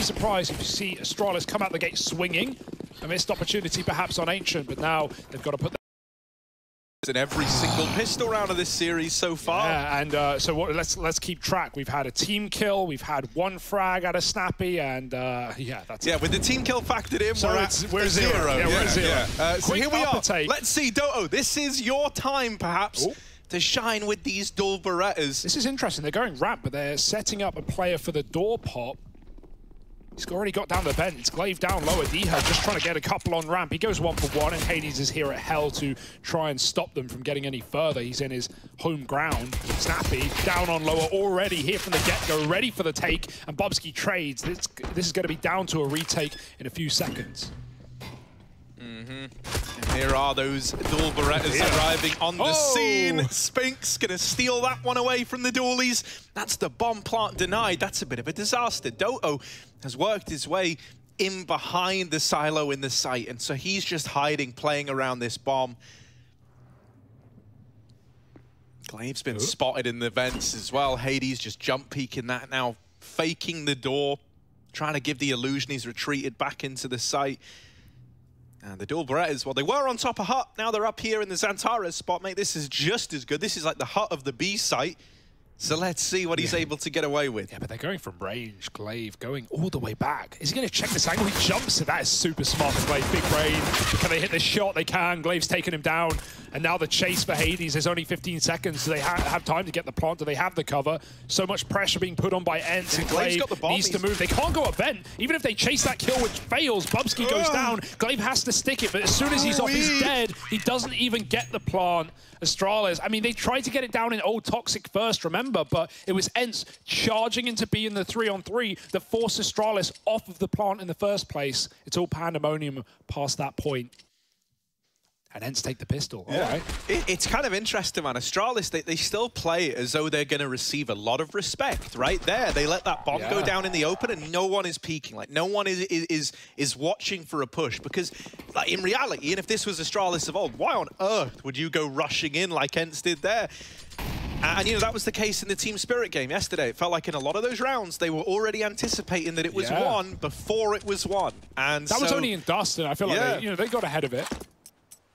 be surprised if you see Astralis come out the gate swinging. A missed opportunity perhaps on Ancient, but now they've got to put in every single pistol round of this series so far. Yeah, and uh, so what, let's let's keep track. We've had a team kill, we've had one frag out of Snappi, and uh, yeah, that's yeah. it. With the team kill factored in, So we're at we're zero. zero. Yeah, we're zero. Uh, so Quick here we are. take. Let's see, Doto. This is your time, perhaps, Oh. to shine with these dual Berettas. This is interesting. They're going ramp, but they're setting up a player for the door pop. He's already got down the bend. It's Glaive down lower. dycha just trying to get a couple on ramp. He goes one for one, and Hades is here at Hell to try and stop them from getting any further. He's in his home ground. Snappi down on lower already here from the get-go, ready for the take. And Bubzkji trades. This, this is going to be down to a retake in a few seconds. Mm-hmm. And here are those dual Berettas Yeah. arriving on the Oh! scene. Spinx gonna steal that one away from the dualies. That's the bomb plant denied. That's a bit of a disaster. Doto has worked his way in behind the silo in the site, and so he's just hiding, playing around this bomb. Glaive's been oh. spotted in the vents as well. Hades just jump peeking that now, faking the door, trying to give the illusion he's retreated back into the site. And the dual Berettas, well, they were on top of Hut. Now they're up here in the Xantares spot, mate. This is just as good. This is like the Hut of the B site. So let's see what he's able to get away with. Yeah, but they're going from range. Glaive going all the way back. Is he going to check this angle? He jumps. That is super smart Glaive. Big brain. Can they hit this shot? They can. Glaive's taking him down. And now the chase for Hades is only 15 seconds. Do they ha have time to get the plant? Do they have the cover? So much pressure being put on by ENCE. And Glaive's Glaive got the bomb. needs to move. They can't go up vent. Even if they chase that kill, which fails, Bubzkji goes down. Glaive has to stick it. But as soon as he's off, he's dead. He doesn't even get the plant. Astralis. I mean, they tried to get it down in Old Toxic first, remember, but it was ENCE charging into B in the three on three that forced Astralis off of the plant in the first place. It's all pandemonium past that point. And ENCE take the pistol. All right. It, it's kind of interesting, man. Astralis, they, they still play as though they're going to receive a lot of respect right there. They let that bomb go down in the open and no one is peeking. Like, no one is is is, is watching for a push because, like, in reality, and if this was Astralis of old, why on earth would you go rushing in like ENCE did there? And, you know, that was the case in the Team Spirit game yesterday. It felt like in a lot of those rounds, they were already anticipating that it was Yeah. won before it was won. And That was only in Dustin. I feel like Yeah. they, you know, they got ahead of it.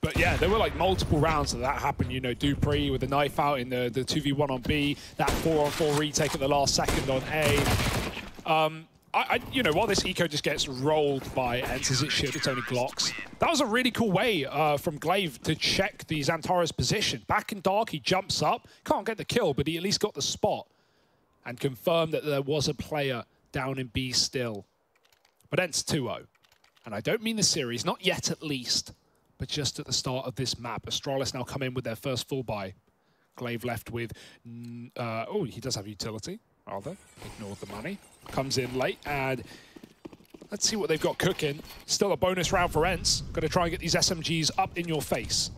But yeah, there were like multiple rounds that that happened. You know, dupreeh with the knife out in the, the 2v1 on B, that 4-on-4 retake at the last second on A. Um, I, I, you know, while this eco just gets rolled by ENCE as it should, it's only Glocks. That was a really cool way uh, from Glaive to check the Xantares position. Back in dark, he jumps up, can't get the kill, but he at least got the spot and confirmed that there was a player down in B still. But ENCE 2-0. And I don't mean the series, not yet at least, but just at the start of this map. Astralis now come in with their first full buy. Glaive left with, uh, oh, he does have utility, rather. Ignore the money. Comes in late, and let's see what they've got cooking. Still a bonus round for ENCE. Got to try and get these SMGs up in your face.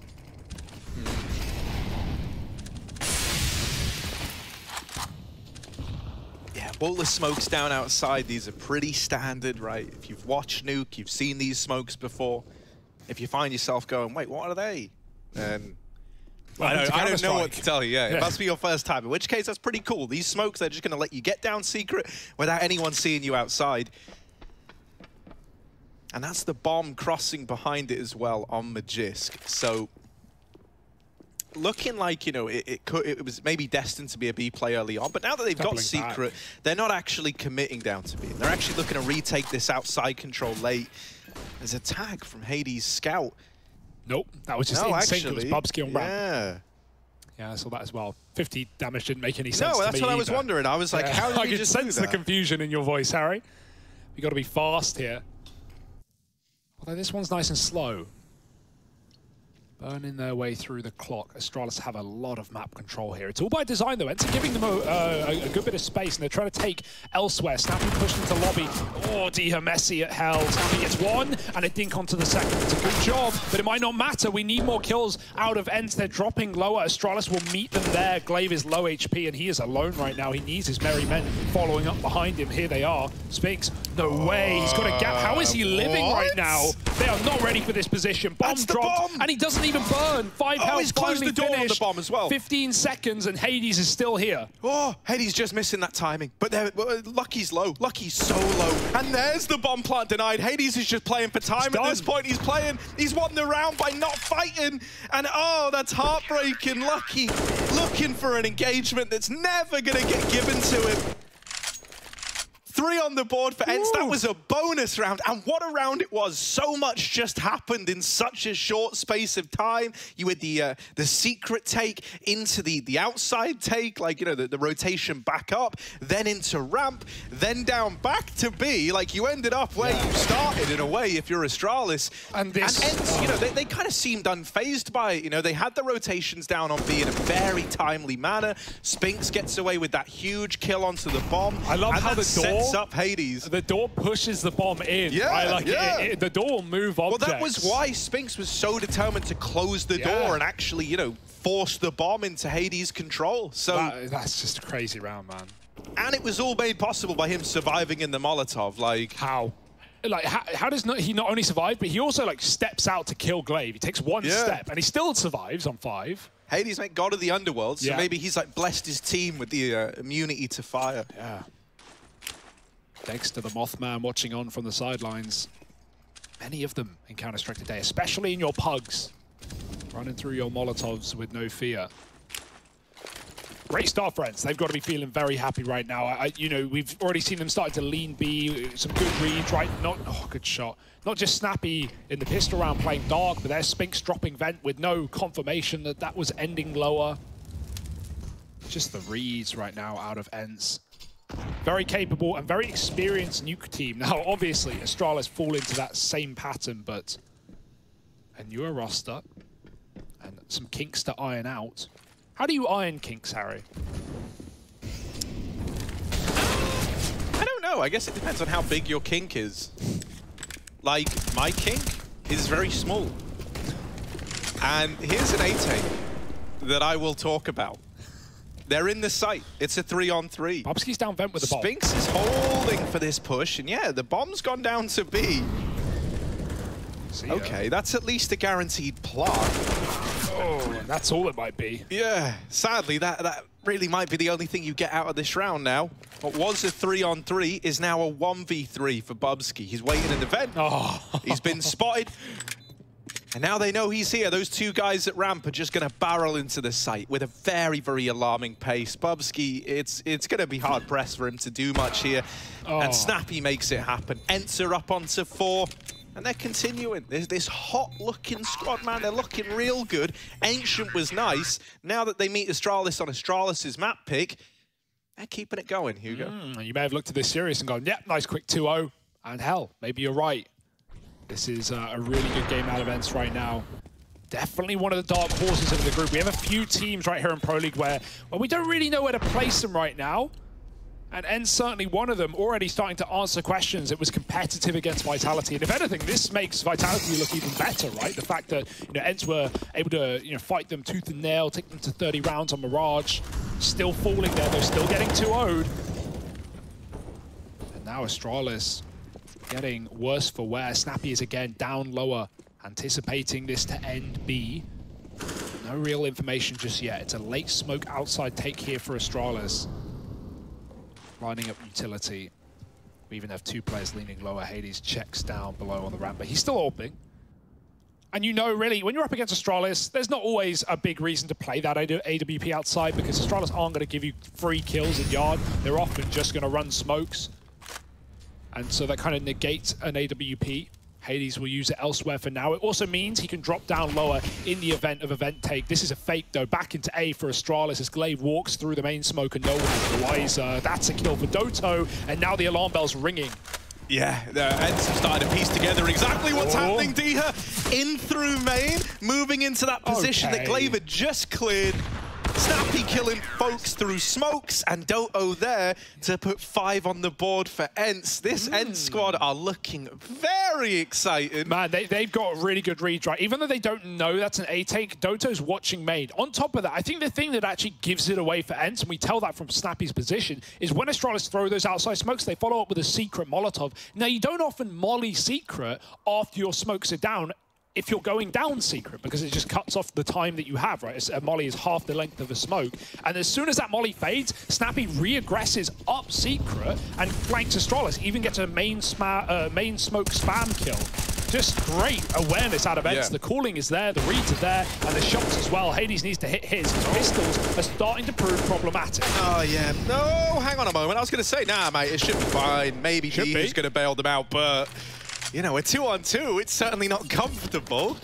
Yeah, Bowler smokes down outside. These are pretty standard, right? If you've watched Nuke, you've seen these smokes before. If you find yourself going, wait, what are they? Then I don't, I don't know what to tell you. Yeah, Yeah. it must be your first time. In which case, that's pretty cool. These smokes, they're just going to let you get down secret without anyone seeing you outside. And that's the bomb crossing behind it as well on Magisk. So looking like, you know, it, it could it was maybe destined to be a B play early on, but now that they've got Doubling back. secret, they're not actually committing down to B. They're actually looking to retake this outside control late. There's a tag from Hades Scout. Nope, that was just no, in sync. It was Bubzkji on ramp. Yeah. Yeah, I saw that as well. 50 damage didn't make any sense No, that's what I was wondering. I was like, Yeah, how did I can just sense the confusion in your voice, Harry. You got to be fast here. Although this one's nice and slow. Burning their way through the clock. Astralis have a lot of map control here. It's all by design, though. ENCE are giving them a, uh, a, a good bit of space, and they're trying to take elsewhere. Snappi pushed into lobby. Oh, dycha Messi at hell. Snappi gets one, and a dink onto the second. It's a good job, but it might not matter. We need more kills out of ENCE. They're dropping lower. Astralis will meet them there. Glaive is low HP, and he is alone right now. He needs his merry men following up behind him. Here they are. Spinx, no way. He's got a gap. How is he living right now? They are not ready for this position. Bomb That's dropped, bomb! and he doesn't even burn. Five Oh, health he's closed the door on the bomb as well. 15 seconds, and Hades is still here. Oh, Hades just missing that timing. But Lucky's low. Lucky's so low. And there's the bomb plant denied. Hades is just playing for time at this point. He's playing. He's won the round by not fighting. And oh, that's heartbreaking. Lucky looking for an engagement that's never going to get given to him. Three on the board for ENCE. That was a bonus round. And what a round it was. So much just happened in such a short space of time. You had the uh, the secret take into the, the outside take, like, you know, the, the rotation back up, then into ramp, then down back to B. Like, you ended up where you started in a way if you're Astralis. And this- ENCE, you know, they, they kind of seemed unfazed by it. You know, they had the rotations down on B in a very timely manner. Spinx gets away with that huge kill onto the bomb. I love and how the sets up Hades. The door pushes the bomb in. Yeah, right? Like yeah. it- it- the door will move on. Well, that was why Spinx was so determined to close the Yeah. door and actually, you know, force the bomb into Hades' control. So, That- that's just a crazy round, man. and it was all made possible by him surviving in the Molotov. Like, How? Like, how, how does not, he not only survive, but he also like steps out to kill Glaive. He takes one Yeah. step, and he still survives on five. Hades, mate, god of the underworld. So Yeah. maybe he's like blessed his team with the uh, immunity to fire. Yeah. Dexter the Mothman watching on from the sidelines. Many of them in Counter-Strike today, especially in your pugs. Running through your Molotovs with no fear. Great start, friends. They've got to be feeling very happy right now. I- you know, we've already seen them starting to lean B, some good reads, right? Not, oh, good shot. Not just Snappi in the pistol round playing dark, but there's Spinx dropping vent with no confirmation that that was ending lower. Just the reads right now out of ENCE. Very capable and very experienced nuke team. Now, obviously, Astralis fall into that same pattern, but a newer roster and some kinks to iron out. How do you iron kinks, Harry? I don't know. I guess it depends on how big your kink is. Like, my kink is very small. And here's an A-take that I will talk about. They're in the site. It's a three on three. Bubzkji's down vent with the bomb. Spinx is holding for this push, and yeah, the bomb's gone down to B. Okay, that's at least a guaranteed plot. Oh, that's all it might be. Yeah, sadly, that, that really might be the only thing you get out of this round now. What was a three on three is now a 1v3 for Bubzkji. He's waiting in the vent. Oh. He's been spotted. And now they know he's here. Those two guys at ramp are just going to barrel into the site with a very, very alarming pace. Bubzkji, it's it's going to be hard pressed for him to do much here. Oh. And Snappi makes it happen. Enter up onto four. And they're continuing. There's this hot-looking squad, man. They're looking real good. Ancient was nice. Now that they meet Astralis on Astralis' map pick, they're keeping it going, Hugo. Hmm, You may have looked at this series and gone, yep, nice quick 2-0. And hell, maybe you're right. This is uh, a really good game out of ENCE right now. Definitely one of the dark horses of the group. We have a few teams right here in Pro League where well, we don't really know where to place them right now. And ENCE certainly one of them, already starting to answer questions. It was competitive against Vitality. And if anything, this makes Vitality look even better, right? The fact that you know ENCE were able to you know fight them tooth and nail, take them to 30 rounds on Mirage, still falling there, they're still getting 2-0'd. And now Astralis getting worse for wear. Snappi is again down lower, anticipating this to end B. No real information just yet. It's a late smoke outside take here for Astralis. Lining up utility. We even have two players leaning lower. Hades checks down below on the ramp, but he's still opening. And you know, really, when you're up against Astralis, there's not always a big reason to play that AWP outside because Astralis aren't going to give you free kills in yard. They're often just going to run smokes. And so that kind of negates an AWP. Hades will use it elsewhere for now. It also means he can drop down lower in the event of event take. This is a fake, though. Back into A for Astralis as Glaive walks through the main smoke and no one is the wiser. That's a kill for Doto, and now the alarm bell's ringing. Yeah, the ENCE have started to piece together exactly what's Oh. happening. dycha in through main, moving into that position that Okay. Glaive had just cleared. Snappi killing folks through smokes, and Doto there to put five on the board for ENCE. This mm. ENCE squad are looking very excited. Man, they, they've got a really good read, right? Even though they don't know that's an A-take, Doto's watching main. On top of that, I think the thing that actually gives it away for ENCE, and we tell that from Snappi's position, is when Astralis throw those outside smokes, they follow up with a secret Molotov. Now, you don't often molly secret after your smokes are down if you're going down secret because it just cuts off the time that you have, right? A molly is half the length of a smoke. And as soon as that molly fades, Snappi re-aggresses up secret and flanks Astralis, even gets a main, uh, main smoke spam kill. Just great awareness out of ENCE. Yeah. The calling is there, the reads are there, and the shots as well. Hades needs to hit his. Pistols are starting to prove problematic. Oh, yeah. No, hang on a moment. I was going to say, nah, mate, it should be fine. Maybe should D is going to bail them out, but you know, a two-on-two, it's certainly not comfortable.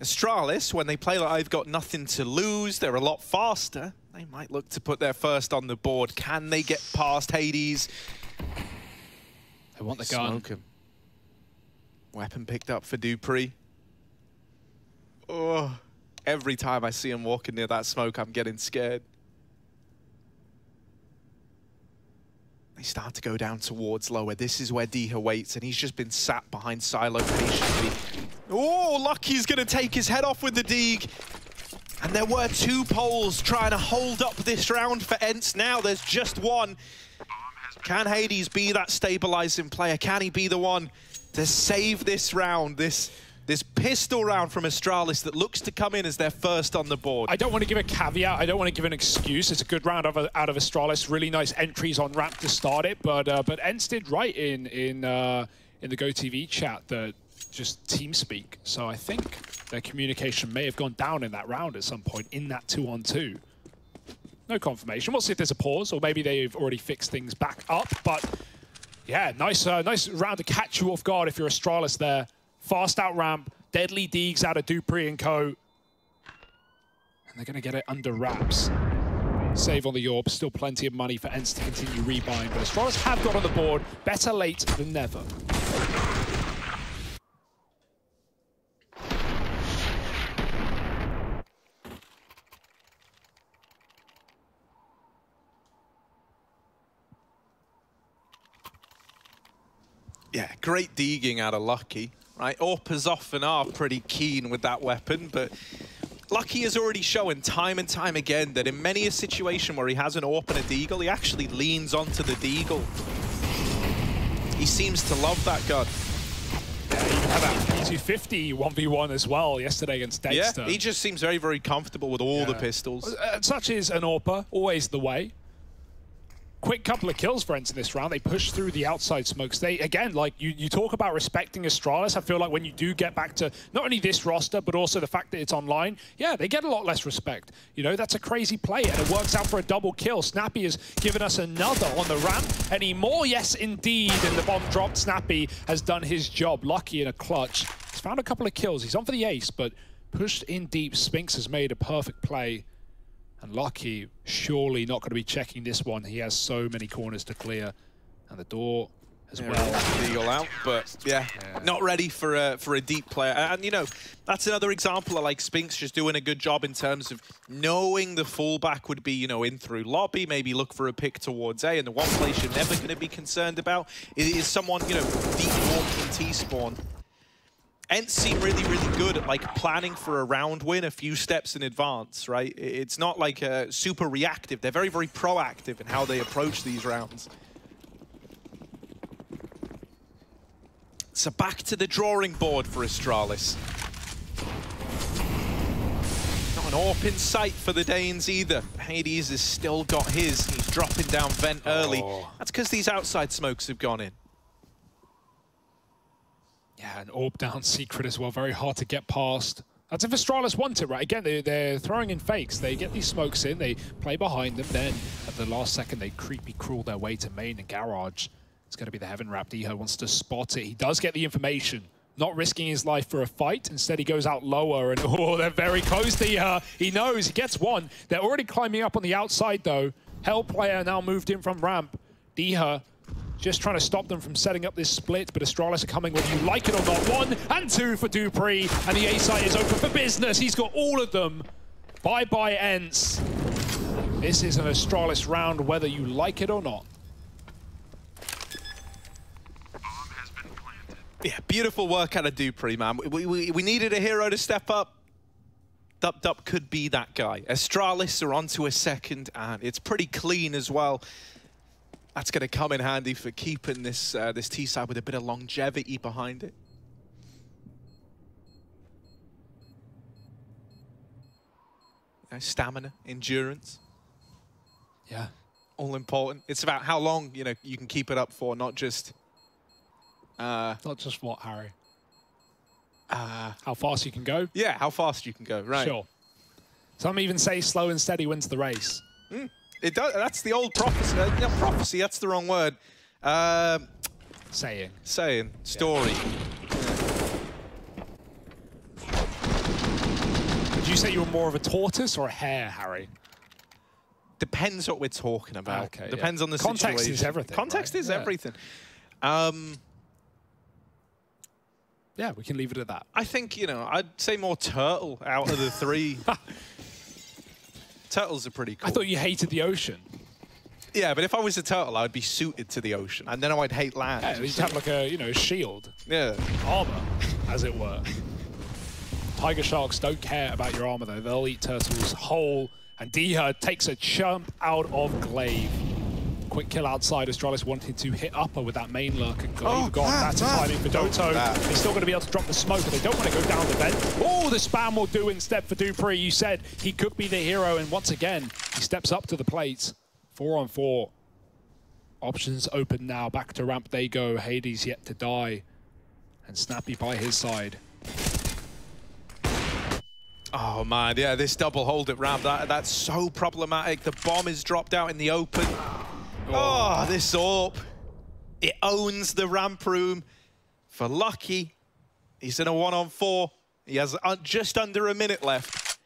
Astralis, when they play like I've got nothing to lose, they're a lot faster. They might look to put their first on the board. Can they get past Hades? They want the gun. Smoke him. Weapon picked up for dupreeh. Oh, every time I see him walking near that smoke, I'm getting scared. They start to go down towards lower. This is where dycha waits, and he's just been sat behind Silo patiently. Oh, Lucky's going to take his head off with the Deeg. And there were two poles trying to hold up this round for ENCE. Now there's just one. Can Hades be that stabilizing player? Can he be the one to save this round? This this pistol round from Astralis that looks to come in as their first on the board. I don't want to give a caveat. I don't want to give an excuse. It's a good round out of Astralis. Really nice entries on ramp to start it. But uh, but ENCE did right in in uh, in the GoTV chat that just team speak. So I think their communication may have gone down in that round at some point in that two on two. No confirmation. We'll see if there's a pause, or maybe they've already fixed things back up. But yeah, nice uh, nice round to catch you off guard if you're Astralis there. Fast out ramp, deadly Deegs out of dupreeh and co. And they're going to get it under wraps. Save on the Yorb, still plenty of money for ENCE to continue rebuying, but Astralis have got on the board, better late than never. Yeah, great deeging out of Lucky right? Orpers often are pretty keen with that weapon, but Lucky has already shown time and time again that in many a situation where he has an AWP and a Deagle, he actually leans onto the Deagle. He seems to love that gun. Had that P250 1v1 as well yesterday against Dexter. Yeah, he just seems very, very comfortable with all yeah. the pistols. Uh, such is an AWPer, always the way quick couple of kills for ENCE in this round. They push through the outside smokes. They, again, like you, you talk about respecting Astralis. I feel like when you do get back to not only this roster, but also the fact that it's online, yeah, they get a lot less respect. You know, that's a crazy play, and it works out for a double kill. Snappi has given us another on the ramp. Any more? Yes, indeed. And the bomb dropped. Snappi has done his job. Lucky in a clutch. He's found a couple of kills. He's on for the ace, but pushed in deep. Spinx has made a perfect play. And Lucky, surely not going to be checking this one. He has so many corners to clear. And the door as yeah, well. Eagle out, but yeah, yeah, not ready for a, for a deep player. And, you know, that's another example of, like, Spinx just doing a good job in terms of knowing the fullback would be, you know, in through lobby, maybe look for a pick towards A. And the one place you're never going to be concerned about is someone, you know, deep walking T-spawn ENCE seem really, really good at like planning for a round win a few steps in advance, right? It's not like uh, super reactive. They're very, very proactive in how they approach these rounds. So back to the drawing board for Astralis. Not an AWP in sight for the Danes either. Hades has still got his. He's dropping down vent early. Oh. That's because these outside smokes have gone in. Yeah, an orb down secret as well. Very hard to get past. That's if Astralis want it, right? Again, they, they're throwing in fakes. They get these smokes in, they play behind them, then at the last second, they creepy crawl their way to main and garage. It's going to be the Heaven Wrap. dycha wants to spot it. He does get the information. Not risking his life for a fight. Instead, he goes out lower, and oh, they're very close. dycha, he knows, he gets one. They're already climbing up on the outside, though. Hell player now moved in from ramp. dycha just trying to stop them from setting up this split, but Astralis are coming whether you like it or not. One and two for dupreeh, and the A site is open for business. He's got all of them. Bye-bye, ENCE. This is an Astralis round, whether you like it or not. Yeah, beautiful work out of dupreeh, man. We, we, we needed a hero to step up. Dup Dup could be that guy. Astralis are onto a second, and it's pretty clean as well. That's going to come in handy for keeping this uh, this T-side with a bit of longevity behind it. You know, stamina, endurance, Yeah. all important. It's about how long you know you can keep it up for, not just uh, Not just what, Harry. uh, How fast you can go? yeah, how fast you can go. Right. Sure. Some even say slow and steady wins the race. It does. That's the old prophecy. Uh, no, prophecy. That's the wrong word. Um Saying. saying story. Would you say you were more of a tortoise or a hare, Harry? Depends what we're talking about. Okay, yeah. Depends on the Context is everything, Context right? is Yeah. everything. Um, Yeah, we can leave it at that. I think you know. I'd say more turtle out of the three. Turtles are pretty cool. I thought you hated the ocean. yeah, but if I was a turtle, I would be suited to the ocean, and then I'd hate land. Yeah, you'd have like a, you know, shield, yeah. armor, as it were. Tiger sharks don't care about your armor though. They'll eat turtles whole. And dycha takes a chump out of Glaive. Quick kill outside. Astralis wanted to hit upper with that main lurk, and Glaive Oh, got ah, that's ah. timing for Doto. Ah. They're still going to be able to drop the smoke, but they don't want to go down the vent. Oh, the spam will do instead for dupreeh. You said he could be the hero, and once again, he steps up to the plate. Four on four. Options open now. Back to ramp they go. Hades yet to die. And Snappi by his side. Oh man, yeah, this double hold at ramp, that, that's so problematic. The bomb is dropped out in the open. Oh, this AWP. It owns the ramp room. For Lucky, he's in a one-on-four. He has uh, just under a minute left.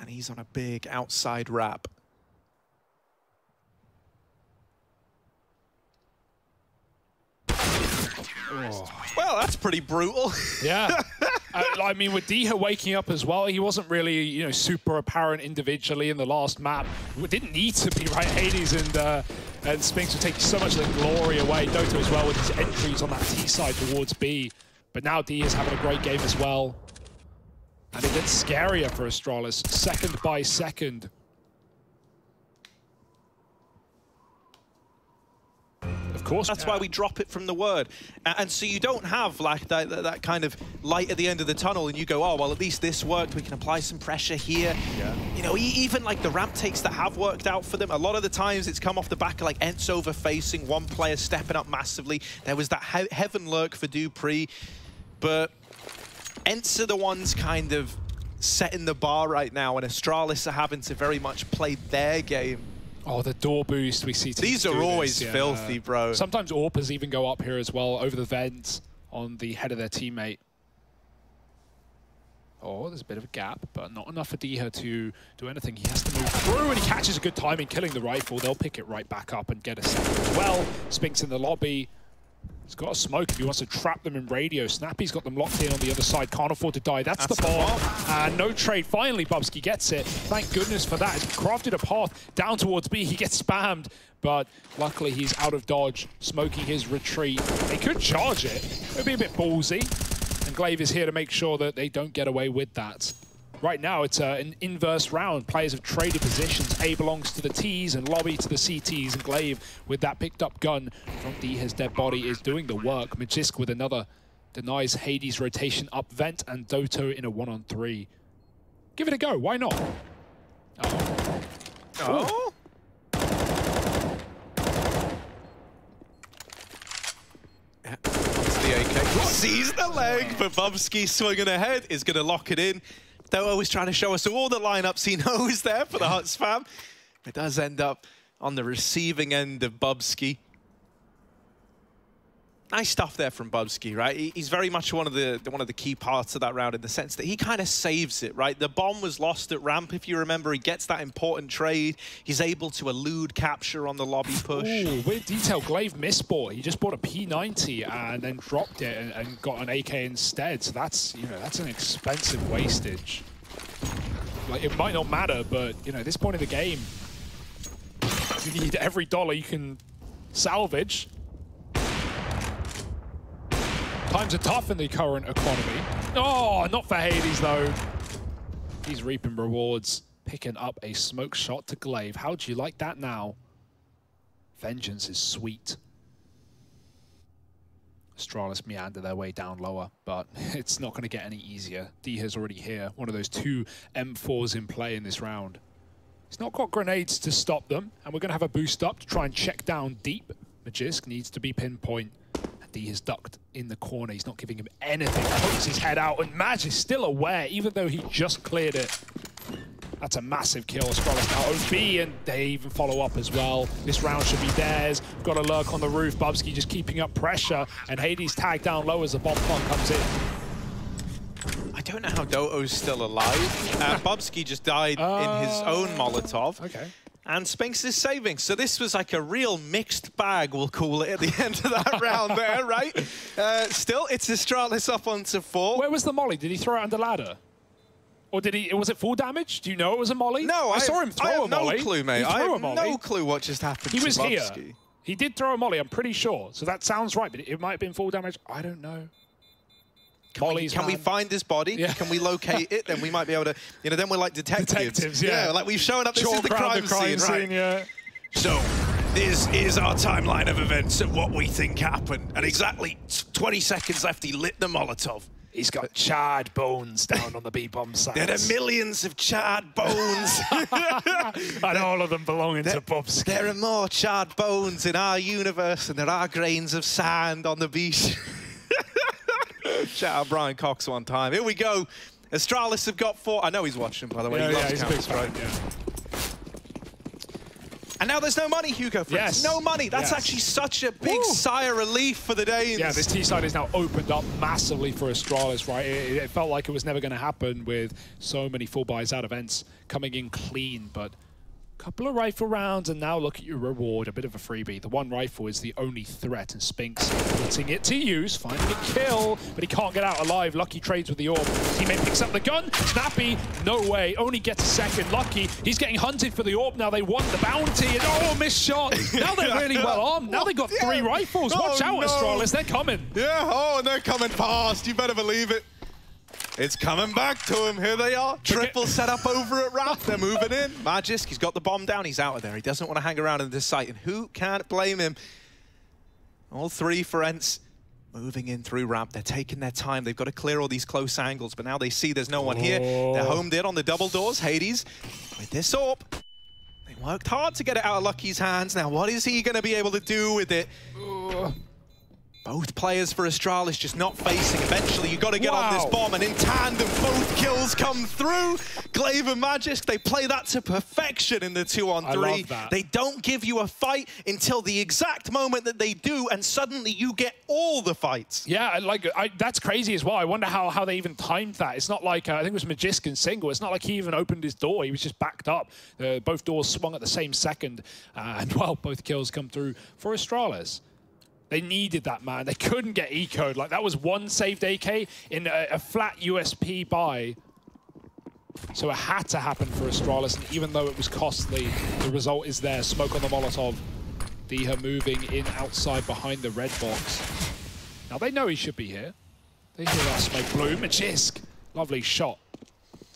And he's on a big outside wrap. Well, that's pretty brutal. Yeah. uh, I mean, with dycha waking up as well, he wasn't really, you know, super apparent individually in the last map. Didn't need to be, right? Hades and uh, and Spinx were taking so much of the glory away. Doto as well with his entries on that T side towards B. But now D is having a great game as well. And it gets scarier for Astralis, second by second. Course. That's why we drop it from the word. And so you don't have like that, that, kind of light at the end of the tunnel and you go, oh, well, at least this worked. We can apply some pressure here. Yeah. You know, even like the ramp takes that have worked out for them. A lot of the times it's come off the back of like ENCE over facing, one player stepping up massively. There was that he heaven lurk for dupreeh, But ENCE are the ones kind of setting the bar right now and Astralis are having to very much play their game. Oh, the door boost we see. These are always yeah. filthy, bro. Sometimes AWPers even go up here as well over the vent on the head of their teammate. Oh, there's a bit of a gap, but not enough for dycha to do anything. He has to move through, and he catches a good timing, killing the rifle. They'll pick it right back up and get a second as well. Spinx in the lobby. He's got a smoke if he wants to trap them in radio. Snappi's got them locked in on the other side. Can't afford to die. That's, That's the bomb. And no trade. Finally, Bubzkji gets it. Thank goodness for that. He's crafted a path down towards B. He gets spammed, but luckily he's out of dodge, smoking his retreat. They could charge it. It would be a bit ballsy. And Glaive is here to make sure that they don't get away with that. Right now, it's uh, an inverse round. Players have traded positions. A belongs to the Ts and Lobby to the CTs. And Glaive, with that picked up gun from dycha's dead body, is doing the work. Magisk with another denies Hades' rotation up vent and Doto in a one-on-three. Give it a go. Why not? Oh, Oh. Yeah, onto the AK. Sees the leg, but Bubzkji swinging ahead is going to lock it in. Though always trying to show us all the lineups he knows there for the hot spam. It does end up on the receiving end of Bubzkji. Nice stuff there from Bubzkji, right? He's very much one of the one of the key parts of that round in the sense that he kind of saves it, right? The bomb was lost at ramp, if you remember. He gets that important trade. He's able to elude capture on the lobby push. Ooh, weird detail. Glaive misbought. He just bought a P90 and then dropped it and, and got an AK instead. So that's, you know, that's an expensive wastage. Like, it might not matter, but, you know, at this point in the game, you need every dollar you can salvage. Times are tough in the current economy. Oh, not for Hades, though. He's reaping rewards, picking up a smoke shot to Glaive. How do you like that now? Vengeance is sweet. Astralis meander their way down lower, but it's not going to get any easier. dycha's already here, one of those two M4s in play in this round. He's not got grenades to stop them, and we're going to have a boost up to try and check down deep. Magisk needs to be pinpoint. D has ducked in the corner. He's not giving him anything. Pokes his head out, and Maj is still aware, even though he just cleared it. That's a massive kill. Astralis now OB, and they even follow up as well. This round should be theirs. Got a lurk on the roof. Bubzkji just keeping up pressure, and Hades tagged down low as the bomb plant comes in. I don't know how Doto's still alive. Uh, Bubzkji just died uh, in his own Molotov. Okay. And Spinx is saving. So this was like a real mixed bag, we'll call it, at the end of that round there, right? Uh, still, it's Astralis up onto four. Where was the molly? Did he throw it under ladder? Or did he? Was it full damage? Do you know it was a molly? No, I, I saw him throw I have a molly. No clue, mate. I have no clue what just happened. He was here. He did throw a molly. I'm pretty sure. So that sounds right, but it might have been full damage. I don't know. Can, we, can we, find this body? Yeah. Can we locate it? Then we might be able to, you know, then we're like detectives. Detectives, yeah. yeah like we've shown up, this is the crime, the crime scene, scene, right? Yeah. So, this is our timeline of events of what we think happened. And exactly 20 seconds left, he lit the Molotov. He's got charred bones down on the B-bomb site. There are millions of charred bones. and all of them belonging there, to Bubzkji. There are more charred bones in our universe than there are grains of sand on the beach. Shout out Brian Cox one time. Here we go. Astralis have got four. I know he's watching, by the way. Yeah, he yeah, he's big. And now there's no money, Hugo. Yes. No money. That's yes. actually such a big sigh of relief for the Danes. Yeah, this T side is now opened up massively for Astralis, right? It, it felt like it was never going to happen with so many full buys out events coming in clean, but Couple of rifle rounds, and now look at your reward, a bit of a freebie. The one rifle is the only threat, and Spinx putting it to use, finding a kill, but he can't get out alive. Lucky trades with the orb. Teammate picks up the gun. Snappi, no way, only gets a second. Lucky, he's getting hunted for the orb now. They want the bounty, and oh, missed shot. Now they're really well armed. Now they've got three rifles. Watch oh, out, no. Astralis, they're coming. Yeah, oh, and they're coming fast. You better believe it. It's coming back to him. Here they are. Triple set up over at Ramp. They're moving in. Magisk, he's got the bomb down. He's out of there. He doesn't want to hang around in this site. And who can't blame him? All three Ferents moving in through Ramp. They're taking their time. They've got to clear all these close angles. But now they see there's no one here. They're oh. homed in on the double doors. Hades with this AWP. They worked hard to get it out of Lucky's hands. Now, what is he going to be able to do with it? Both players for Astralis just not facing. Eventually, you got to get wow. on this bomb, and in tandem, both kills come through. Glaive and Magisk, they play that to perfection in the two-on-three. They don't give you a fight until the exact moment that they do, and suddenly you get all the fights. Yeah, like I, that's crazy as well. I wonder how, how they even timed that. It's not like, uh, I think it was Magisk and Single. It's not like he even opened his door. He was just backed up. Uh, both doors swung at the same second, uh, and well, both kills come through for Astralis. They needed that, man. They couldn't get ecoed. Like, that was one saved AK in a, a flat USP buy. So it had to happen for Astralis, and even though it was costly, the result is there. Smoke on the Molotov. dycha moving in outside behind the red box. Now, they know he should be here. They hear that smoke. Blue, Magisk. Lovely shot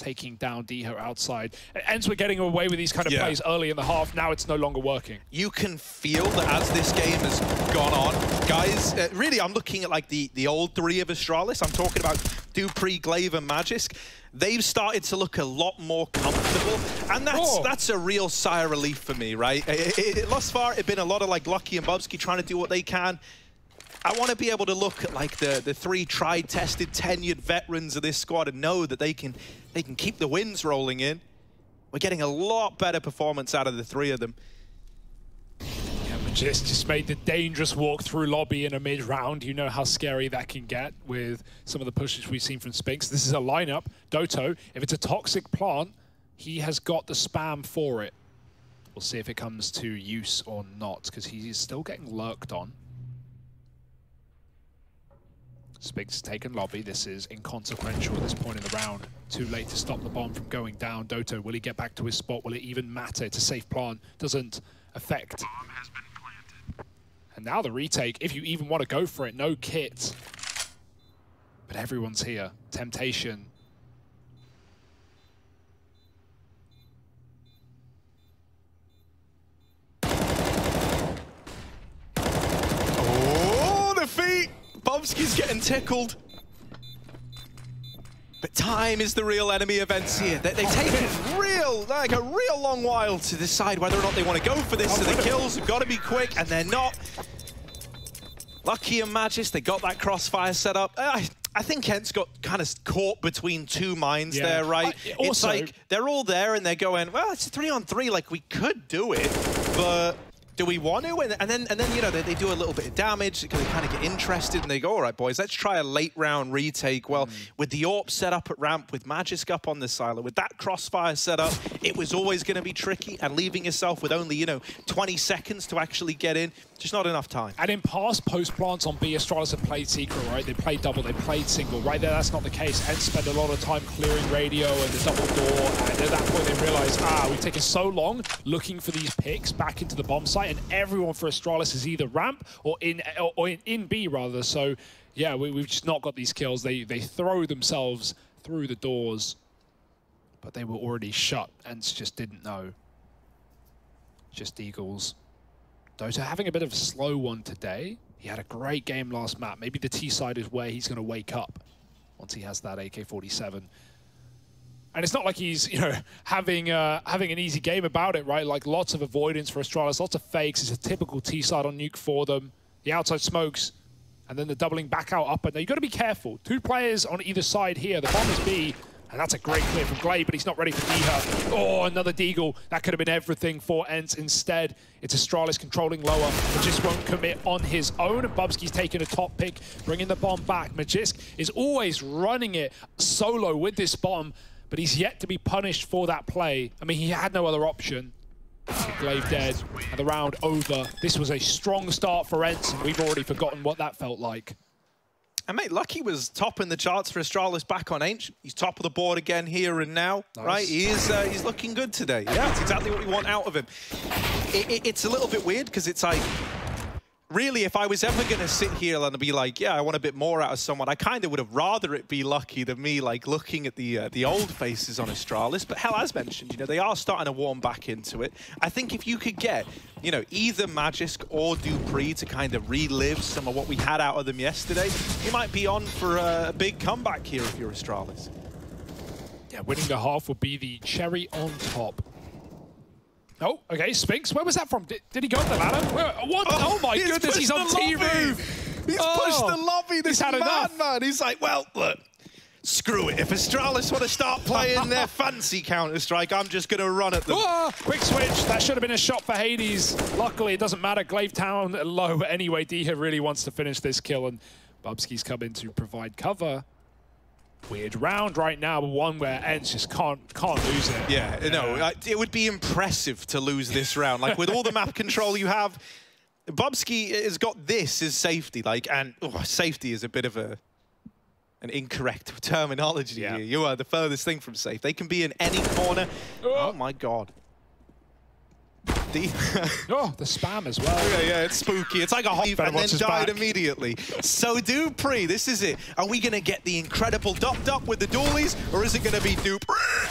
taking down dycha outside. Ends with getting away with these kind of yeah. plays early in the half. Now it's no longer working. You can feel that as this game has gone on, guys, uh, really I'm looking at like the, the old three of Astralis. I'm talking about dupreeh, Glaive and Magisk. They've started to look a lot more comfortable, and that's oh. that's a real sigh of relief for me, right? It, it, it, thus far, it's been a lot of like Lucky and Bubzkji trying to do what they can. I want to be able to look at like the, the three tried, tested, tenured veterans of this squad and know that they can they can keep the wins rolling in. We're getting a lot better performance out of the three of them. Yeah, just made the dangerous walk through lobby in a mid-round. You know how scary that can get with some of the pushes we've seen from Spinx. This is a lineup. Doto, if it's a toxic plant, he has got the spam for it. We'll see if it comes to use or not, because he's still getting lurked on. Spig's taken lobby. This is inconsequential at this point in the round. Too late to stop the bomb from going down. Doto, will he get back to his spot? Will it even matter? It's a safe plan. Doesn't affect. And now the retake, if you even want to go for it, no kit. But everyone's here. Temptation. Oh, the feet! Bubzkji's getting tickled. But time is the real enemy of ENCE. They, they take a real, like a real long while to decide whether or not they want to go for this. So the kills have got to be quick, and they're not. Lucky and Magisk, they got that crossfire set up. Uh, I, I think Kent's got kind of caught between two minds Yeah. there, right? I- it's also- like they're all there and they're going, well, it's a three on three, like we could do it, but do we want to? And, and then, and then you know, they, they do a little bit of damage because they kind of get interested and they go, all right, boys, let's try a late round retake. Well, hmm. with the AWP set up at ramp, with Magisk up on the silo, with that crossfire set up, it was always going to be tricky. And leaving yourself with only, you know, 20 seconds to actually get in, just not enough time. And in past post plants on B, Astralis have played secret, right? They played double, they played single. Right there, that's not the case. And spend a lot of time clearing radio and the double door. And at that point, they realize, ah, we've taken so long looking for these picks back into the bomb site, and everyone for Astralis is either ramp or in or, or in, in B rather. So, yeah, we, we've just not got these kills. They they throw themselves through the doors, but they were already shut. and just didn't know. Just Eagles. Doto having a bit of a slow one today. He had a great game last map. Maybe the T side is where he's going to wake up once he has that AK-47. And it's not like he's, you know, having uh, having an easy game about it, right? Like lots of avoidance for Astralis, lots of fakes. It's a typical T side on nuke for them. The outside smokes, and then the doubling back out up. And you've got to be careful. Two players on either side here. The bomb is B, and that's a great clear from Glaive, but he's not ready for dycha. Oh, another Deagle. That could have been everything for ENCE. Instead, it's Astralis controlling lower. just won't commit on his own. And Bubzkji's taking a top pick, bringing the bomb back. Magisk is always running it solo with this bomb, but he's yet to be punished for that play. I mean, he had no other option. Glaive dead, and the round over. This was a strong start for ENCE, and we've already forgotten what that felt like. And mate, Lucky was top in the charts for Astralis back on Ancient. He's top of the board again here and now, Nice. right? He is, uh, he's looking good today. Yeah, that's exactly what we want out of him. It, it, it's a little bit weird because it's like, really, if I was ever going to sit here and be like, yeah, I want a bit more out of someone, I kind of would have rather it be Lucky than me, like looking at the uh, the old faces on Astralis. But hell, as mentioned, you know, they are starting to warm back into it. I think if you could get, you know, either Magisk or dupreeh to kind of relive some of what we had out of them yesterday, you might be on for a big comeback here if you're Astralis. Yeah, winning the half would be the cherry on top. Oh, okay, Spinx, where was that from? Did, did he go up the ladder? Where, what? Oh, oh my he's goodness, he's on T-Roof. He's Oh, pushed the oh, lobby, this he's had enough. madman. He's like, well, look, screw it. If Astralis want to start playing their fancy Counter-Strike, I'm just going to run at them. Quick switch. That should have been a shot for Hades. Luckily, it doesn't matter. Glaive Town low anyway. dycha really wants to finish this kill, and Bubzkji's come in to provide cover. Weird round right now, but one where ENCE just can't can't lose it. Yeah, no, uh, it would be impressive to lose this round. Like, with all the map control you have, Bubzkji has got this as safety. Like, and oh, safety is a bit of a an incorrect terminology Yeah. here. You are the furthest thing from safe. They can be in any corner. Oh. Oh, my God. Oh, the spam as well. Yeah, yeah, it's spooky. It's like a hive Better and then died back. immediately. So dupreeh, this is it. Are we going to get the incredible dup dup with the dualies, or is it going to be Dupe?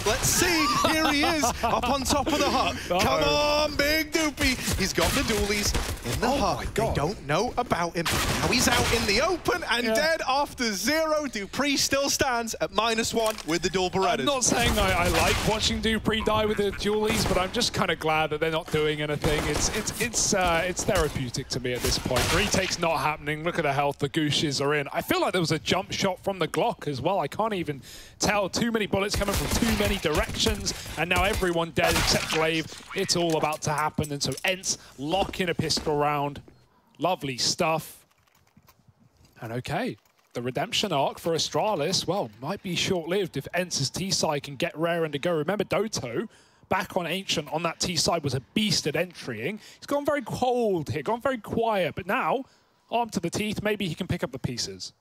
Let's see. Here he is, up on top of the hut. Come Uh-oh. on, big Dupey. He's got the dualies in the Oh hut. my They don't know about him. Now he's out in the open and Yeah. dead after zero. dupreeh still stands at minus one with the dual Berettas. I'm not saying I, I like watching dupreeh die with the dualies, but I'm just kind of glad that they're not doing anything. It's it's it's uh, it's therapeutic to me at this point. Retake's not happening. Look at the health. The gooshes are in. I feel like there was a jump shot from the Glock as well. I can't even tell. Too many bullets coming from too many directions, and now everyone dead except Glaive. It's all about to happen, and so ENCE lock in a pistol round. Lovely stuff. And okay, the redemption arc for Astralis, well, might be short-lived if ENCE' T-side can get rare and to go. Remember, Doto, back on Ancient on that T-side, was a beast at entrying. He's gone very cold here, gone very quiet, but now, arm to the teeth, maybe he can pick up the pieces.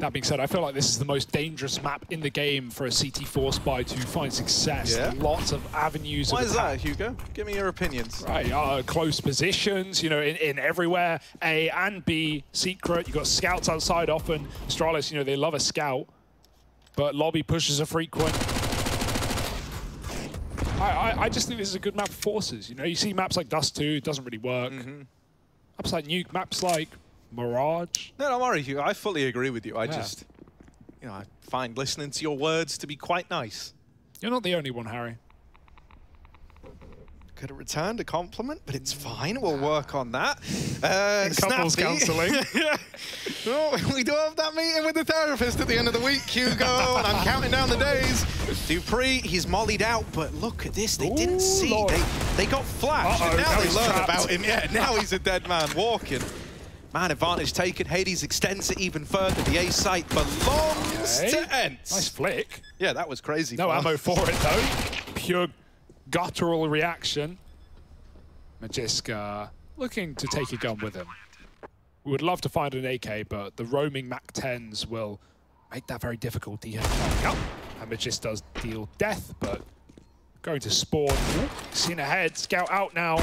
That being said, I feel like this is the most dangerous map in the game for a CT4 spy to find success. Yeah? Lots of avenues Why of is that. Hugo? Give me your opinions. Right, uh, close positions, you know, in, in everywhere. A and B, secret. You've got scouts outside often. Astralis, you know, they love a scout. But lobby pushes are frequent. I, I, I just think this is a good map for forces. You know, you see maps like Dust 2, it doesn't really work. Mm-hmm. Maps like Nuke, maps like Mirage. No, don't worry, Hugo. I fully agree with you. I Yeah. just, you know, I find listening to your words to be quite nice. You're not the only one, Harry. Could have returned a compliment, but it's fine. We'll work on that. Uh, Couples Snappi. counselling. oh, we do have that meeting with the therapist at the end of the week, Hugo, and I'm counting down the days. dupreeh, he's mollied out, but look at this. They didn't see. Lord. They, they got flashed, Uh-oh, and now now they learn trapped. about him. Yeah, now he's a dead man walking. Man advantage taken. Hades extends it even further. The A site belongs Okay. to ENCE. Nice flick. Yeah, that was crazy. No fun. ammo for it, though. Pure guttural reaction. Magiska looking to take a gun with him. We would love to find an AK, but the roaming MAC-10s will make that very difficult. He up, and Magisk does deal death, but going to spawn. Seen ahead, scout out now.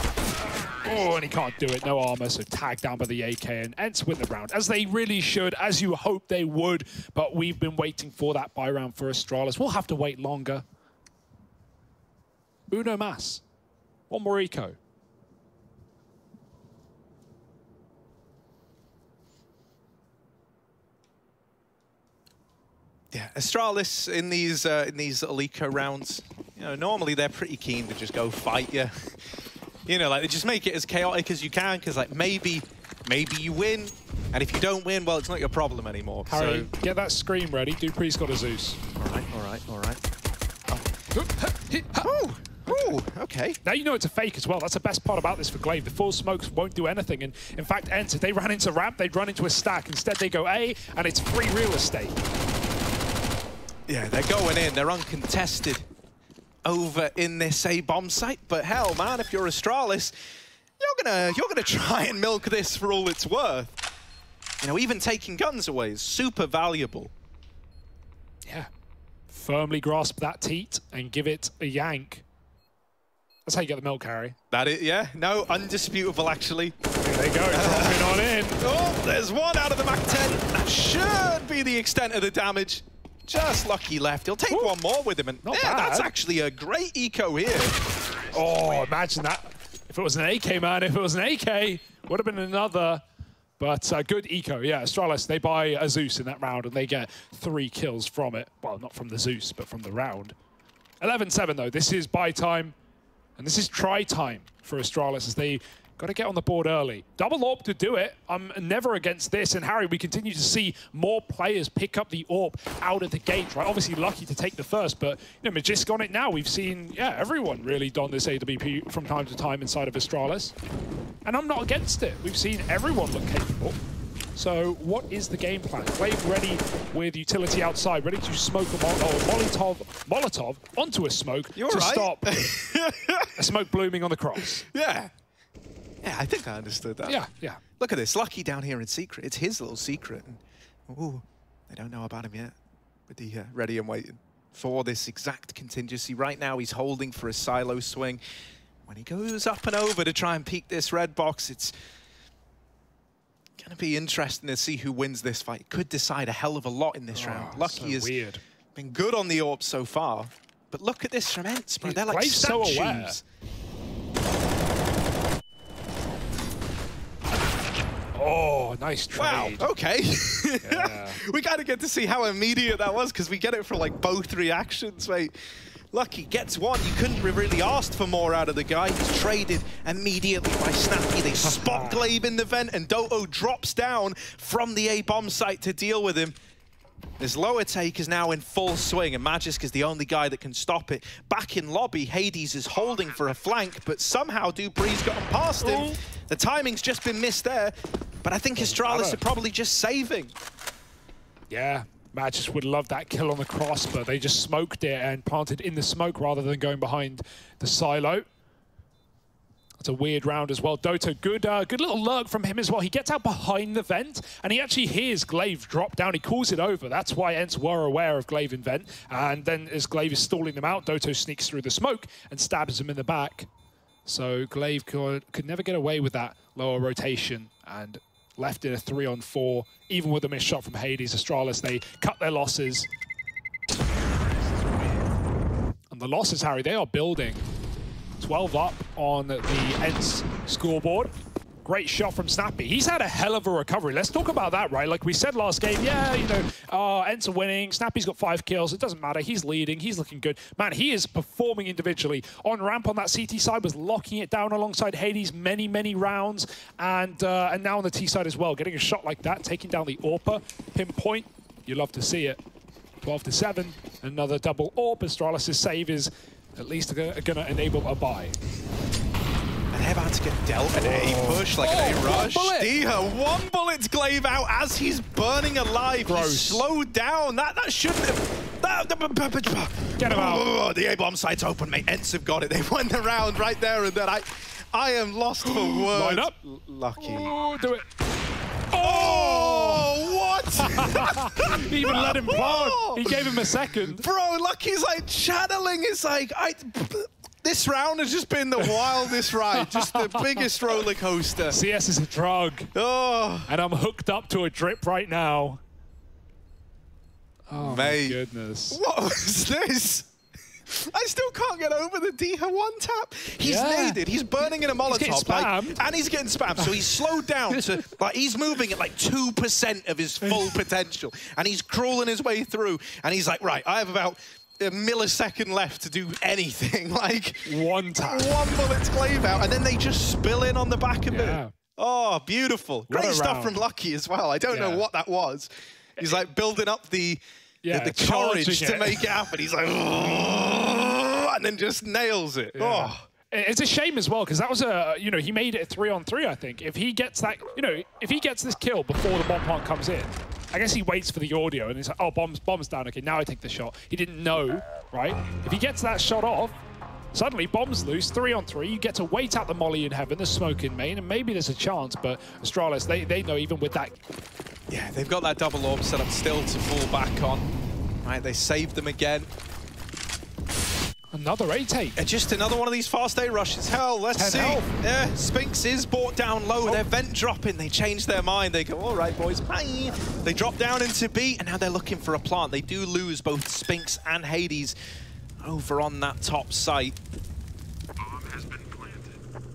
Oh, and he can't do it. No armor, so tagged down by the AK, and ENCE win the round, as they really should, as you hope they would. But we've been waiting for that buy round for Astralis. We'll have to wait longer. Uno Mas. One more eco. Yeah, Astralis in these uh, in these little eco rounds, you know, normally they're pretty keen to just go fight you. You know, like they just make it as chaotic as you can because like maybe maybe you win, and if you don't win, well, it's not your problem anymore. Harry, get that scream ready. dupreeh's got a Zeus. All right, all right, all right. Oh, oh, okay. Now you know it's a fake as well. That's the best part about this for Glaive. The full smokes won't do anything. And in fact, ENCE, if they ran into ramp, they'd run into a stack. Instead, they go A, and it's free real estate. Yeah, they're going in. They're uncontested over in this A bomb site. But hell, man, if you're Astralis, you're gonna you're gonna try and milk this for all it's worth. You know, even taking guns away is super valuable. Yeah. Firmly grasp that teat and give it a yank. That's how you get the milk, Harry. That is, yeah, no, undisputable actually. There they go, dropping on in. Oh, there's one out of the Mac 10. That should be the extent of the damage. Just lucky left. He'll take Ooh. one more with him, and Not yeah, that's actually a great eco here. Oh, imagine that. If it was an AK, man, if it was an AK, would have been another. But uh, good eco, yeah. Astralis, they buy a Zeus in that round and they get three kills from it. Well, not from the Zeus, but from the round. 11-7 though. This is buy time. And this is try time for Astralis as they got to get on the board early. Double AWP to do it. I'm never against this. And Harry, we continue to see more players pick up the AWP out of the gate, right? Obviously lucky to take the first, but you know, Magisk on it now. We've seen, yeah, everyone really don this AWP from time to time inside of Astralis. And I'm not against it. We've seen everyone look capable. So what is the game plan? Wave ready with utility outside, ready to smoke a, oh, Molotov, Molotov onto a smoke You're to right. stop a smoke blooming on the cross. yeah. Yeah, I think I understood that. Yeah, yeah. Look at this, Lucky down here in secret. It's his little secret. And, ooh, they don't know about him yet. But the uh, ready and waiting for this exact contingency. Right now, he's holding for a silo swing. When he goes up and over to try and peek this red box, it's going to be interesting to see who wins this fight. Could decide a hell of a lot in this round. Oh, Lucky so has weird. been good on the AWP so far. But look at this from ENCE, bro. They're like so statues. aware. Oh, nice trade. Wow, okay. Yeah. we kind of get to see how immediate that was because we get it for like both reactions, mate. Lucky gets one. You couldn't have really asked for more out of the guy. He's traded immediately by Snappi. They spot Glaive in the vent and Doto drops down from the A-bomb site to deal with him. This lower take is now in full swing, and Magisk is the only guy that can stop it. Back in lobby, Hades is holding for a flank, but somehow dupreeh's gotten past him. Ooh. The timing's just been missed there, but I think Astralis are probably just saving. Yeah, Magisk would love that kill on the cross, but they just smoked it and planted in the smoke rather than going behind the silo. It's a weird round as well. Doto, good uh, good little lurk from him as well. He gets out behind the vent and he actually hears Glaive drop down. He calls it over. That's why ENCE were aware of Glaive in vent. And then as Glaive is stalling them out, Doto sneaks through the smoke and stabs him in the back. So Glaive could, could never get away with that lower rotation and left in a three on four. Even with a missed shot from Hades, Astralis, they cut their losses. And the losses, Harry, they are building. 12 up on the ENCE scoreboard. Great shot from Snappi. He's had a hell of a recovery. Let's talk about that, right? Like we said last game, yeah, you know, uh, ENCE are winning. Snappi's got five kills. It doesn't matter. He's leading. He's looking good. Man, he is performing individually. On ramp on that CT side was locking it down alongside Hades many, many rounds. And, uh, and now on the T side as well. Getting a shot like that, taking down the AWPer. Pinpoint, you love to see it. 12 to 7. Another double AWP. Astralis' save is at least are going to enable a buy. And they're about to get dealt an A push, like an A oh, rush. dycha, one bullet's Glaive out as he's burning alive. Gross. He's slowed down. That that shouldn't have. That, Get him out. Oh, the A-bomb site's open, mate. ENCE have got it. They won the round right there and then. I, I am lost for words. Line up. Lucky. Ooh, do it. Oh, what? he even let him plant. He gave him a second. Bro, Lucky's like channeling. It's like, I. This round has just been the wildest ride, just the biggest roller coaster. CS is a drug. Oh, And I'm hooked up to a drip right now. Oh Mate. my goodness. what was this? I still can't get over the dycha one tap. He's Yeah. naded. He's burning in a Molotov. like- and he's getting spammed. So he's slowed down to, like, he's moving at like 2% of his full potential. And he's crawling his way through. And he's like, right, I have about a millisecond left to do anything. like, One tap. one bullet's Glaive out. And then they just spill in on the back of Yeah. it. Oh, beautiful. What Great stuff round. from Lucky as well. I don't Yeah. know what that was. He's like building up the, Yeah, the, courage to make it happen. He's like, and then just nails it. Yeah. Oh. It's a shame as well because that was a you know he made it a three on three I think if he gets that you know if he gets this kill before the bomb plant comes in I guess he waits for the audio and he's like oh bombs bombs down okay now I take the shot he didn't know right if he gets that shot off suddenly bombs loose three on three you get to wait out the molly in heaven the smoke in main and maybe there's a chance but Astralis they they know even with that Yeah, they've got that double AWP set up still to fall back on. Right, they saved them again. another A take Uh, Just another one of these fast A rushes. Hell, let's 10 see. health. Yeah, Spinx is brought down low. Their vent dropping. They change their mind. They go, all right, boys, bye. They drop down into B, and now they're looking for a plant. They do lose both Spinx and Hades over on that top site.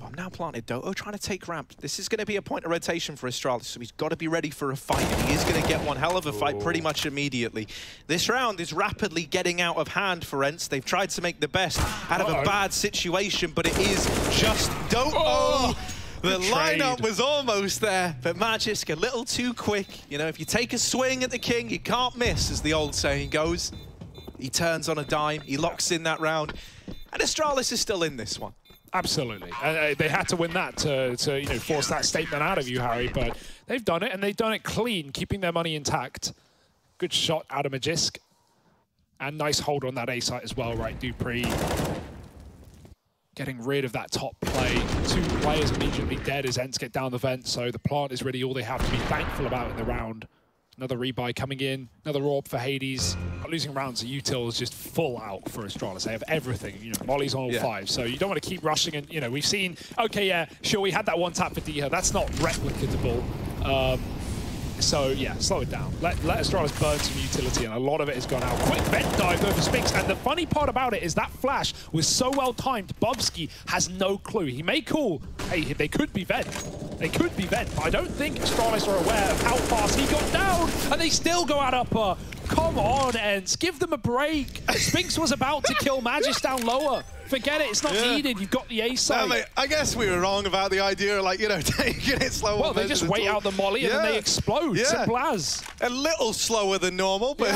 Bomb now planted. Doto trying to take ramp. This is going to be a point of rotation for Astralis, so he's got to be ready for a fight. And he is going to get one hell of a fight pretty much immediately. This round is rapidly getting out of hand for ENCE. They've tried to make the best out of a bad situation, but it is just Doto. Oh, the good lineup was almost there, but Magisk a little too quick. You know, if you take a swing at the king, you can't miss, as the old saying goes. He turns on a dime, he locks in that round, and Astralis is still in this one. Absolutely. Uh, they had to win that to, to, you know, force that statement out of you, Harry. But they've done it, and they've done it clean, keeping their money intact. Good shot out of. And nice hold on that A site as well, right? dupreeh getting rid of that top play. Two players immediately dead as ENCE get down the vent, so the plant is really all they have to be thankful about in the round. Another rebuy coming in, another AWP for Hades. Losing rounds, the util is just full out for Astralis. They have everything, you know, Molly's on all Yeah. five, so you don't want to keep rushing. And you know, we've seen, okay, yeah, sure, we had that one tap for dycha. That's not replicatable. Um, so yeah, slow it down. Let, let Astralis burn some utility, and a lot of it has gone out. Quick vent dive for Spinx, and the funny part about it is that flash was so well timed. Bubzkji has no clue. He may call, hey, they could be vent. They could be vent, but I don't think Astralis are aware of how fast he got down, and they still go out upper. Come on, ENCE, give them a break. Spinx was about to kill Magisk down lower. Forget it, it's not Yeah. needed. You've got the A Yeah, side. mate, I guess we were wrong about the idea of, like, you know, taking it slow. well, they just wait out the molly and then they explode. Yeah. As. A little slower than normal, but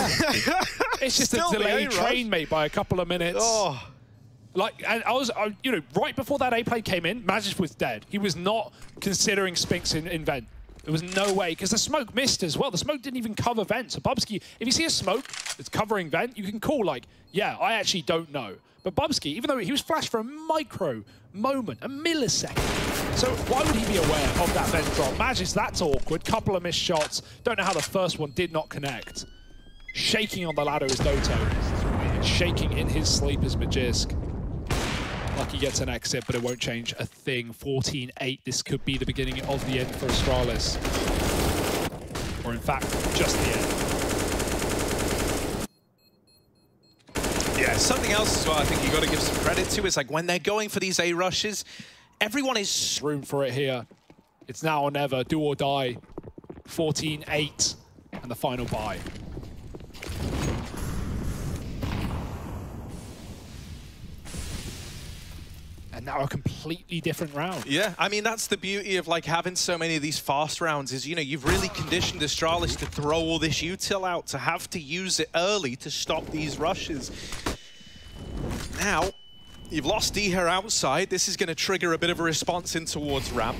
It's just Still a delayed A-rush. train, mate, by a couple of minutes. Oh, Like, and I was, I, you know, right before that A play came in, Magisk was dead. He was not considering Spinx in, in vent. There was no way, because the smoke missed as well. The smoke didn't even cover vent. So Bubzkji, if you see a smoke that's covering vent, you can call like, yeah, I actually don't know. But Bubzkji, even though he was flashed for a micro moment, a millisecond, so why would he be aware of that vent drop? Magisk's that's awkward. Couple of missed shots. Don't know how the first one did not connect. Shaking on the ladder is Doto. Shaking in his sleep is Magisk. Lucky gets an exit, but it won't change a thing. 14-8, this could be the beginning of the end for Astralis. Or in fact, just the end. Something else as well I think you've got to give some credit to is like when they're going for these A rushes, everyone is... Room for it here. It's now or never, do or die. 14-8, and the final buy. and now a completely different round. Yeah, I mean, that's the beauty of like having so many of these fast rounds is, you know, you've really conditioned Astralis to throw all this util out, to have to use it early to stop these rushes. Now, you've lost dycha outside. This is going to trigger a bit of a response in towards ramp.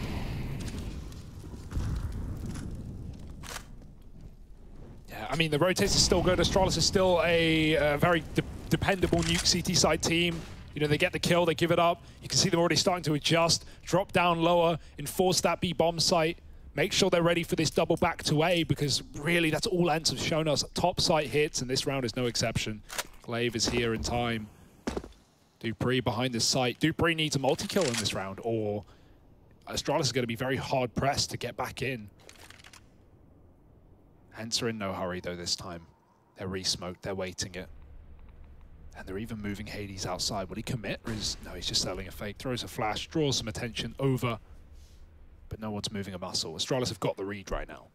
Yeah, I mean, the rotates is still good. Astralis is still a uh, very de dependable nuke CT side team. You know, they get the kill, they give it up. You can see them already starting to adjust, drop down lower, enforce that B bomb site, make sure they're ready for this double back to A because really that's all ENCE have shown us. Top site hits and this round is no exception. Glaive is here in time. Dupreeh behind the site. dupreeh needs a multi-kill in this round or Astralis is going to be very hard pressed to get back in. ENCE are in no hurry though this time. They're re-smoked, they're waiting it. And they're even moving Hades outside. Will he commit? Or is no, he's just selling a fake. Throws a flash, draws some attention over. But no one's moving a muscle. Astralis have got the read right now.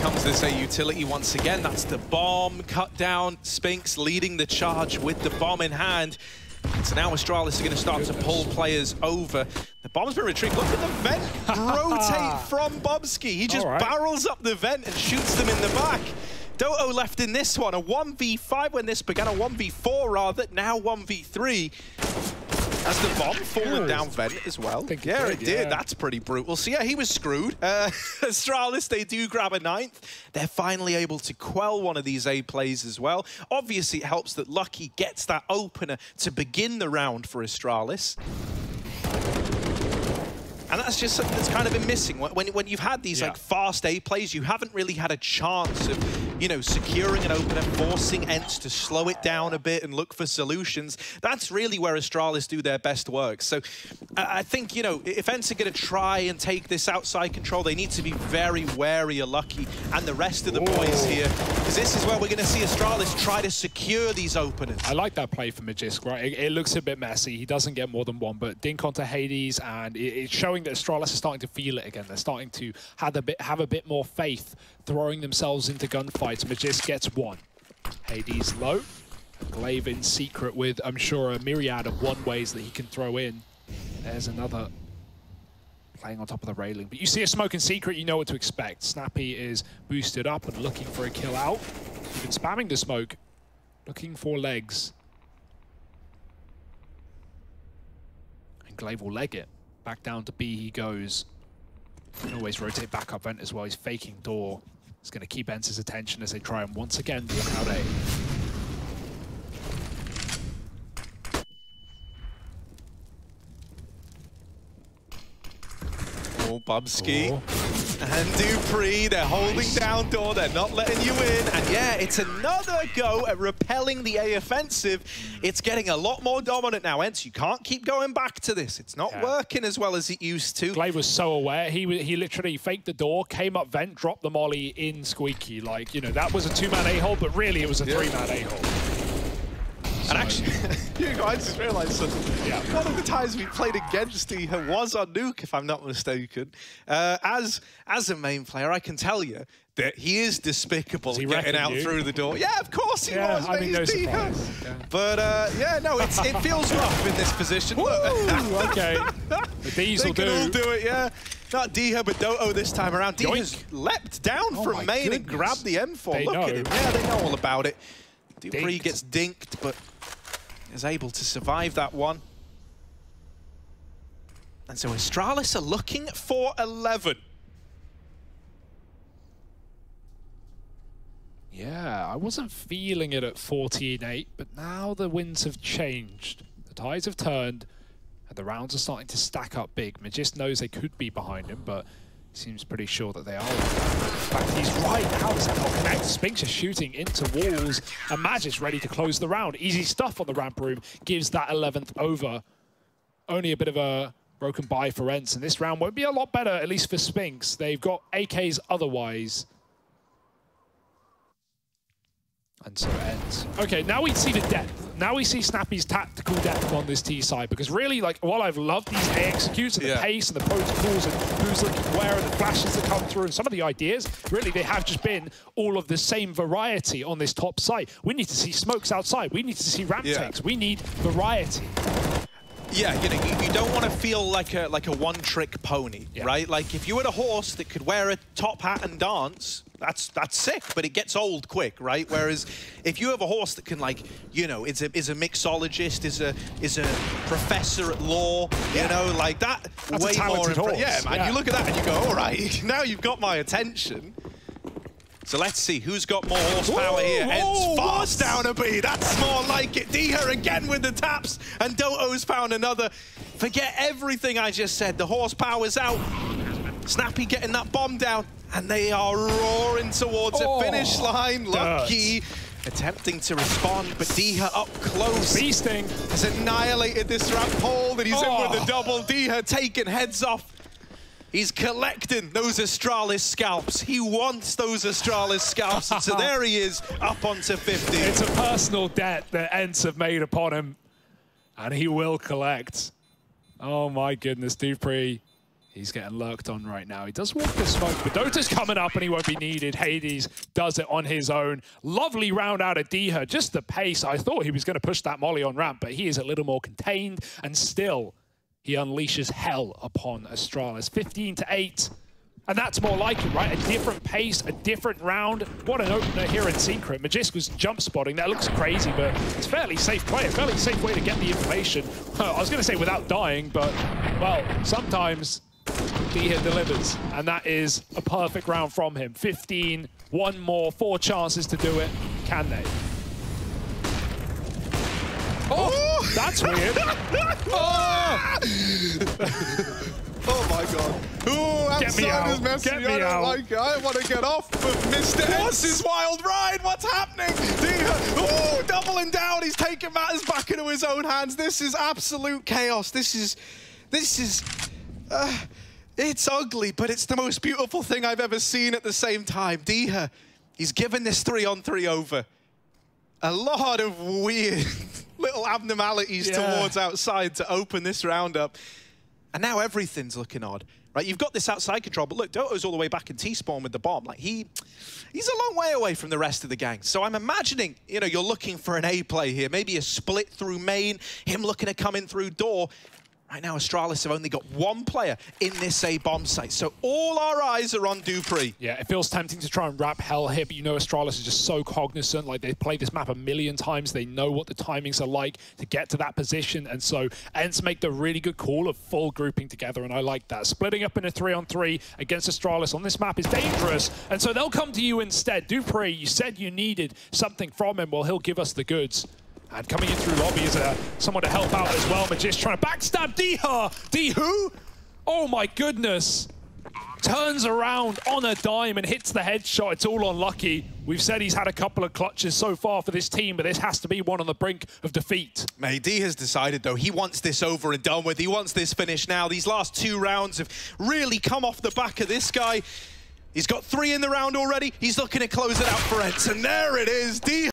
Comes this A utility once again. That's the bomb cut down. Spinx leading the charge with the bomb in hand. So now Astralis is going to start Goodness. to pull players over. The bomb's been retrieved. Look at the vent rotate from Bubzkji. He just right. barrels up the vent and shoots them in the back. Doto left in this one, a 1v5 when this began, a 1v4 rather, now 1v3. Has the bomb fallen down vent as well? yeah, it did. Yeah. That's pretty brutal. So yeah, he was screwed. Uh, Astralis, they do grab a ninth. They're finally able to quell one of these A plays as well. Obviously, it helps that Lucky gets that opener to begin the round for Astralis. And that's just something that's kind of been missing. When, when you've had these yeah. like fast A plays, you haven't really had a chance of, you know, securing an opener, forcing ENCE to slow it down a bit and look for solutions. That's really where Astralis do their best work. So I think, you know, if ENCE are going to try and take this outside control, they need to be very wary of Lucky and the rest of the Ooh. boys here. Because this is where we're going to see Astralis try to secure these openers. I like that play for Magisk, right? It, it, looks a bit messy. He doesn't get more than one, but dink onto Hades and it, it's showing showing that Astralis are starting to feel it again. They're starting to have a bit, have a bit more faith, throwing themselves into gunfights. Magisk gets one. Hades low. Glaive in secret with, I'm sure, a myriad of one ways that he can throw in. There's another playing on top of the railing. But you see a smoke in secret, you know what to expect. Snappi is boosted up and looking for a kill out. Even spamming the smoke, looking for legs. And Glaive will leg it. Back down to B he goes. Can always rotate back up vent as well. He's faking door. He's going to keep ENCE's attention as they try and once again look out A. Oh, Bubzkji. Oh and dupreeh. They're holding down door. They're not letting you in. And yeah, it's another go at repelling the A offensive. It's getting a lot more dominant now. ENCE, you can't keep going back to this. It's not yeah. working as well as it used to. Glaive was so aware. He he literally faked the door, came up vent, dropped the molly in Squeaky. Like, you know, that was a two-man A-hole, but really it was a yeah. three-man A-hole. And actually, you guys just realised something. Yeah. One of the times we played against dycha was on Nuke, if I'm not mistaken. Uh, as as a main player, I can tell you that he is despicable he getting out you? through the door. Yeah, of course he yeah, was. I mean, no Yeah. But uh, yeah, no, it's, it feels rough in this position. Ooh, okay. The D's will do. all do it, yeah. Not dycha, but Doto this time around. dycha's leapt down oh from main goodness. and grabbed the M4. They Look know. at him. Yeah, they know all about it. dupreeh gets dinked, but is able to survive that one. And so Astralis are looking for 11. Yeah, I wasn't feeling it at 14-8, but now the winds have changed. The tides have turned, and the rounds are starting to stack up big. Magisk knows they could be behind him, but seems pretty sure that they are. In fact, he's right. How does that not connect? Spinx is shooting into walls, and Magisk ready to close the round. Easy stuff on the ramp room, gives that 11th over. Only a bit of a broken buy for ENCE, and this round won't be a lot better, at least for Spinx. They've got AKs otherwise. And so it ends. Okay, now we see the depth. Now we see Snappi's tactical depth on this T side because really, like, while I've loved these A executes and yeah. the pace and the protocols and who's looking where and the flashes that come through and some of the ideas, really, they have just been all of the same variety on this top site. We need to see smokes outside. We need to see ramp yeah. takes. We need variety. Yeah, you know, you, you, don't want to feel like a like a one-trick pony, yeah. right? Like if you had a horse that could wear a top hat and dance, that's that's sick, but it gets old quick, right? Whereas if you have a horse that can like, you know, is a is a mixologist, is a is a professor at law, yeah. you know, like that that's way more horse. Yeah, man. Yeah. You look at that and you go, all right, now you've got my attention. So let's see who's got more horsepower here. ENCE fast down a B. That's more like it. dycha again with the taps, and Doto's found another. Forget everything I just said. The horsepower's out. Snappi getting that bomb down, and they are roaring towards oh, the finish line. Lucky. Attempting to respond, but dycha up close. Feasting. Has annihilated this ramp hole that he's oh. in with the double. dycha taking heads off. He's collecting those Astralis scalps. He wants those Astralis scalps. and so there he is, up onto 50. It's a personal debt that ENCE have made upon him. And he will collect. Oh my goodness, dupreeh. He's getting lurked on right now. He does walk the smoke, but Doto's coming up and he won't be needed. Hades does it on his own. Lovely round out of dycha. Just the pace. I thought he was going to push that molly on ramp, but he is a little more contained and still he unleashes hell upon Astralis. 15 to 8. And that's more like it, right? A different pace, a different round. What an opener here in Secret. Magisk was jump spotting. That looks crazy, but it's fairly safe play, a fairly safe way to get the information. I was going to say without dying, but, well, sometimes dycha delivers. And that is a perfect round from him. 15, one more, four chances to do it. Can they? Oh, that's weird. oh. oh my god. Ooh, get me out. Get me I out. Like it. I want to get off of Mr. Ents' wild ride. What's happening? Ooh, doubling down. He's taking matters back into his own hands. This is absolute chaos. This is, this is, uh, it's ugly, but it's the most beautiful thing I've ever seen at the same time. dycha, he's given this three on three over. A lot of weird little abnormalities yeah. towards outside to open this round up. And now everything's looking odd. Right, you've got this outside control, but look, Doto's all the way back in T-spawn with the bomb. Like, he, he's a long way away from the rest of the gang. So I'm imagining, you know, you're looking for an A play here, maybe a split through main, him looking to come in through door, Right now, Astralis have only got one player in this A bomb site, so all our eyes are on dupreeh. Yeah, it feels tempting to try and wrap hell here, but you know Astralis is just so cognizant. Like, they've played this map a million times. They know what the timings are like to get to that position, and so ENCE make the really good call of full grouping together, and I like that. Splitting up in a three-on-three 3 against Astralis on this map is dangerous, and so they'll come to you instead. dupreeh, you said you needed something from him. Well, he'll give us the goods. And coming in through lobby is uh, someone to help out as well. Magisk trying to backstab dycha. D who? Oh my goodness. Turns around on a dime and hits the headshot. It's all unlucky. We've said he's had a couple of clutches so far for this team, but this has to be one on the brink of defeat. Mate, D has decided, though, he wants this over and done with. He wants this finish now. These last two rounds have really come off the back of this guy. He's got three in the round already. He's looking to close it out for ENCE, and there it is. D